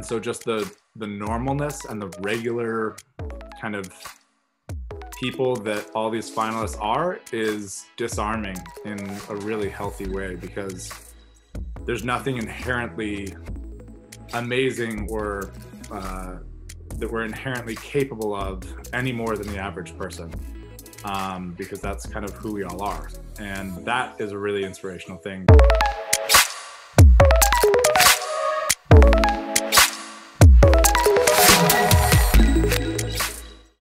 and so just the the normalness and the regular kind of people that all these finalists are is disarming in a really healthy way because there's nothing inherently amazing or uh, that we're inherently capable of any more than the average person um, because that's kind of who we all are. And that is a really inspirational thing.